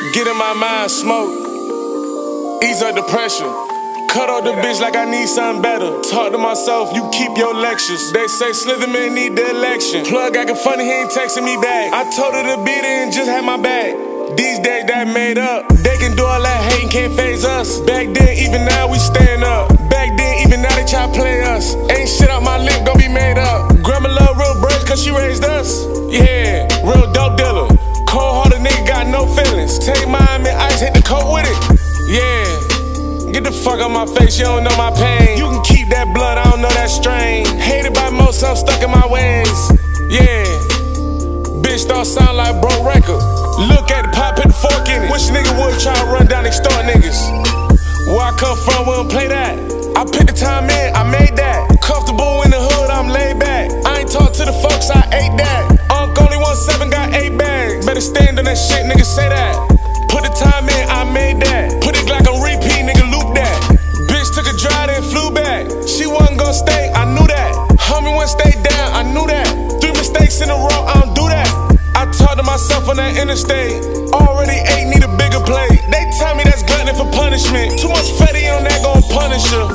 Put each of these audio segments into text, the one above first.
Get in my mind, smoke. Ease up the pressure. Cut off the bitch like I need something better. Talk to myself, you keep your lectures. They say Slitherman need the election. Plug acting funny, he ain't texting me back. I told her to beat it and just have my back. These days that made up. With it. Yeah. Get the fuck out my face, you don't know my pain. You can keep that blood, I don't know that strain. Hated by most, I'm stuck in my ways. Yeah. Bitch don't sound like broke record. Look at the pop, the fork in it. Wish nigga would try to run down, extort niggas. Myself on that interstate. Already ate, need a bigger plate. They tell me that's glutton for punishment. Too much fatty on that gon' punish her.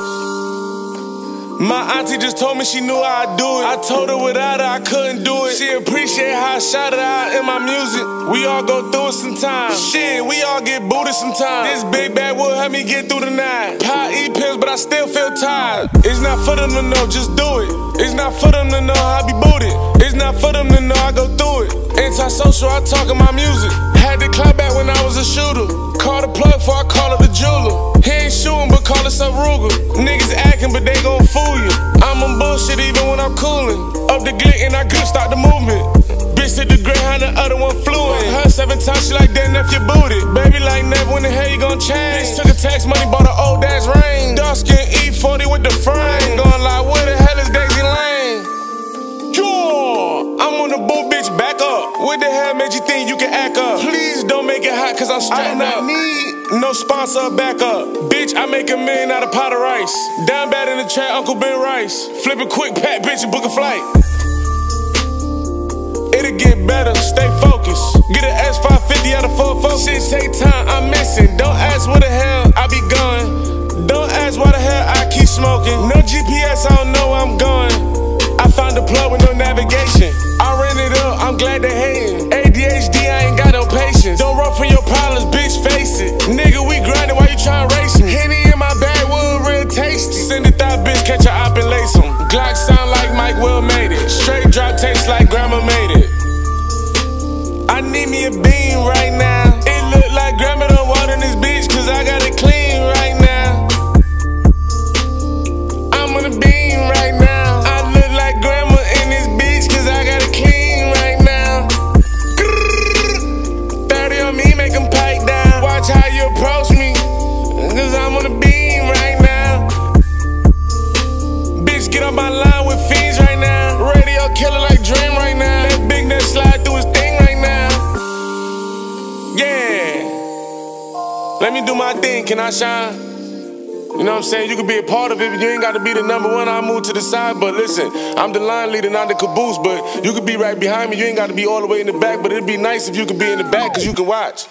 My auntie just told me she knew how I do it. I told her without her I couldn't do it. She appreciate how I shout it out in my music. We all go through it sometimes. Shit, we all get booted sometimes. This big bag will help me get through the night. Pop eat pills, but I still feel tired. It's not for them to know, just do it. It's not for them to know I be booted. It's not for them to know I go through it. Antisocial, I talk in my music. Had to clap back when I was a shooter. Call the plug before I call up the jeweler. He ain't shooting, but call us up Ruger. Niggas acting, but they gon' fool you. I'm on bullshit even when I'm coolin'. Up the glick and I grip, start the movement. Bitch hit the Greyhound, the other one flew in. Her seven times, she like that, if you booty. Baby like never, when the hell you gon' change? Bitch took a tax money, bought an old ass ring. Dark skin E40 with the frame. Going like, What the hell made you think you can act up? Please don't make it hot, cause I'm strapped I do not up. need no sponsor backup. Bitch, I make a million out of pot of rice. Down bad in the chat, Uncle Ben Rice. Flip a quick pat, bitch, and book a flight. It'll get better, stay focused. Get an S550 out of 4 Shit take time, I'm missing. Don't ask where the hell I be going. Don't ask why the hell I keep smoking. No GPS, I don't know where I'm going. I found a plug with no navigation. I ran it up, I'm glad they Glock sound like Mike Will made it. Straight drop taste like grandma made it. I need me a bean my line with fiends right now. Radio killer like Dream right now. Let Big Nut slide through his thing right now. Yeah. Let me do my thing, can I shine? You know what I'm saying? You could be a part of it, but you ain't got to be the number one. I move to the side, but listen, I'm the line leader, not the caboose. But you could be right behind me. You ain't got to be all the way in the back, but it'd be nice if you could be in the back, cause you can watch.